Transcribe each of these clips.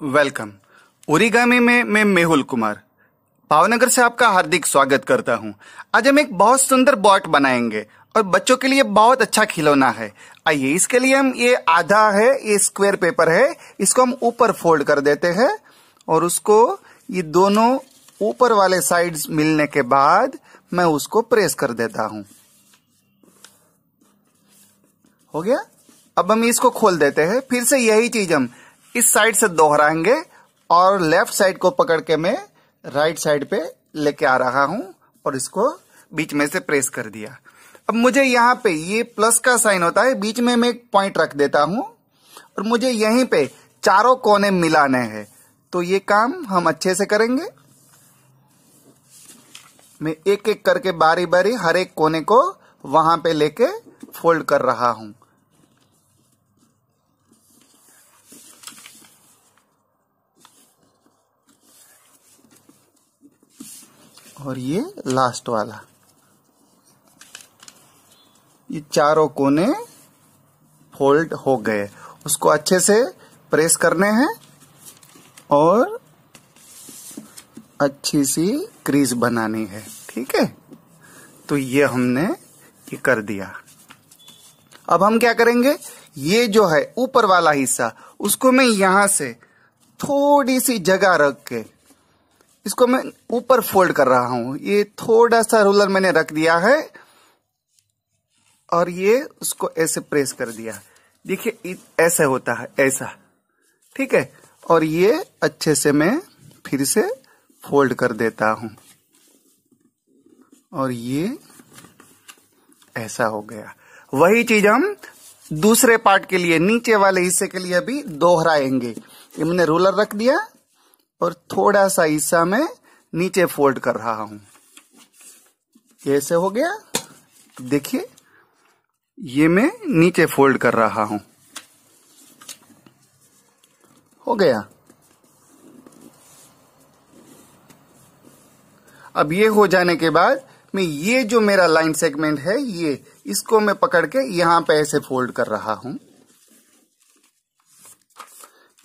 Welcome. Origami में मैं मेहुल कुमार। भावनगर से आपका हार्दिक स्वागत करता हूँ। आज हम एक बहुत सुंदर बॉट बनाएँगे और बच्चों के लिए बहुत अच्छा खिलौना है। आइए, इसके लिए हम ये आधा है, ये स्क्वायर पेपर है, इसको हम ऊपर फोल्ड कर देते हैं और उसको ये दोनों ऊपर वाले साइड्स मिलने के बाद मैं उसको प्रेस कर देता हूँ। हो गया? अब हम इसको खोल देते हैं। फिर से यही चीज़ हम इस साइड से दोहराएँगे और लेफ़्ट साइड को पकड़ के मैं राइट साइड पे लेके आ रहा हूँ और इसको बीच में से प्रेस कर दिया। अब मुझे यहाँ पे ये प्लस का साइन होता है, बीच में मैं एक पॉइंट रख देता हूँ और मुझे यहीं पे चारों कोने मिलाने हैं। तो ये काम हम अच्छे से करेंगे। मैं एक एक करके बारी बारी हर एक कोने को वहाँ पे लेके फोल्ड कर रहा हूँ। और ये लास्ट वाला। ये चारों कोने फोल्ड हो गए। उसको अच्छे से प्रेस करने हैं और अच्छी सी क्रीज बनानी है, ठीक है? तो ये हमने ये कर दिया। अब हम क्या करेंगे? ये जो है ऊपर वाला हिस्सा, उसको मैं यहाँ से थोड़ी सी जगह रख के इसको मैं ऊपर फोल्ड कर रहा हूँ। ये थोड़ा सा रोलर मैंने रख दिया है और ये उसको ऐसे प्रेस कर दिया। देखिए ऐसे होता है, ऐसा। ठीक है? और ये अच्छे से मैं फिर से फोल्ड कर देता हूँ। और ये ऐसा हो गया। वही चीज़ हम दूसरे पार्ट के लिए, नीचे वाले हिस्से के लिए भी दोहराएँगे। ये मैंने रोलर रख दिया। और थोड़ा सा हिस्सा में नीचे फोल्ड कर रहा हूँ। ऐसे हो गया। देखिए, ये मैं नीचे फोल्ड कर रहा हूँ। हो गया। अब ये हो जाने के बाद मैं ये जो मेरा लाइन सेगमेंट है, ये, इसको मैं पकड़ के यहाँ पे ऐसे फोल्ड कर रहा हूँ।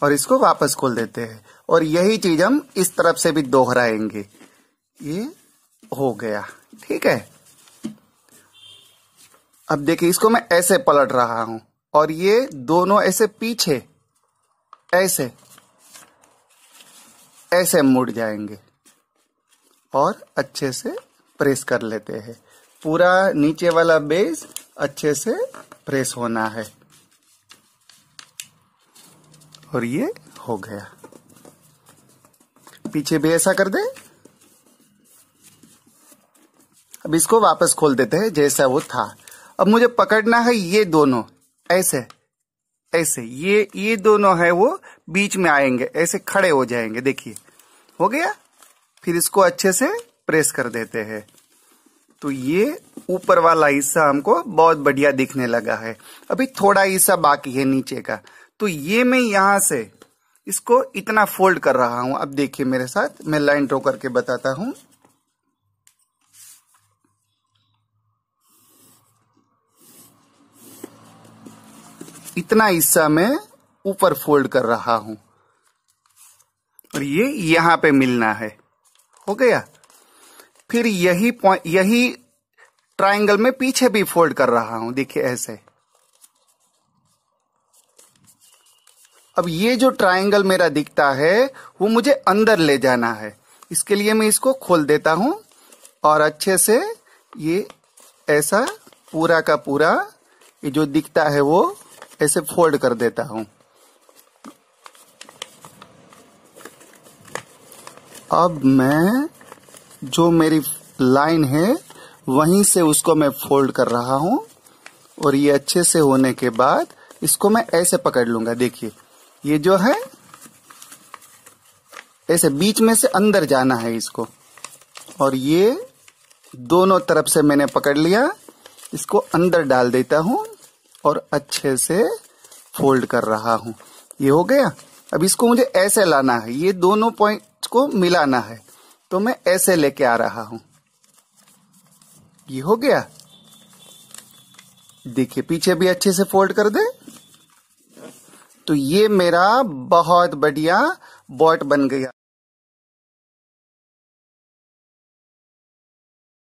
और इसको वापस खोल देते हैं। और यही चीज़ हम इस तरफ़ से भी दोहराएँगे। ये हो गया। ठीक है? अब देखिए, इसको मैं ऐसे पलट रहा हूँ और ये दोनों ऐसे पीछे, ऐसे ऐसे मुड़ जाएँगे और अच्छे से प्रेस कर लेते हैं। पूरा नीचे वाला बेस अच्छे से प्रेस होना है। और ये हो गया। पीछे भी ऐसा कर दे। अब इसको वापस खोल देते हैं, जैसा वो था। अब मुझे पकड़ना है ये दोनों। ऐसे ऐसे, ये ये दोनों है वो बीच में आएँगे। ऐसे खड़े हो जाएँगे, देखिए। हो गया? फिर इसको अच्छे से प्रेस कर देते हैं। तो ये ऊपर वाला हिस्सा हमको बहुत बढ़िया दिखने लगा है। अभी थोड़ा हिस्सा बाकी है नीचे का। तो ये मैं यहाँ से इसको इतना फोल्ड कर रहा हूँ। अब देखिए मेरे साथ, मैं लाइन ड्रॉ करके बताता हूँ। इतना हिस्सा मैं ऊपर फोल्ड कर रहा हूँ। और ये यहाँ पे मिलना है। हो गया? फिर यही यही ट्रायंगल में पीछे भी फोल्ड कर रहा हूँ। देखिए ऐसे। अब ये जो ट्रायंगल मेरा दिखता है, वो मुझे अंदर ले जाना है। इसके लिए मैं इसको खोल देता हूँ और अच्छे से ये ऐसा पूरा का पूरा, ये जो दिखता है वो ऐसे फोल्ड कर देता हूँ। अब मैं जो मेरी लाइन है, वहीं से उसको मैं फोल्ड कर रहा हूँ और ये अच्छे से होने के बाद इसको मैं ऐसे पकड़ लूँगा। देखिए ये जो है, ऐसे बीच में से अंदर जाना है इसको। और ये दोनों तरफ़ से मैंने पकड़ लिया, इसको अंदर डाल देता हूँ और अच्छे से फोल्ड कर रहा हूँ। ये हो गया? अब इसको मुझे ऐसे लाना है, ये दोनों पॉइंट को मिलाना है तो मैं ऐसे लेके आ रहा हूँ। ये हो गया? देखिए, पीछे भी अच्छे से फोल्ड कर दे। तो ये मेरा बहुत बढ़िया बॉट बन गया।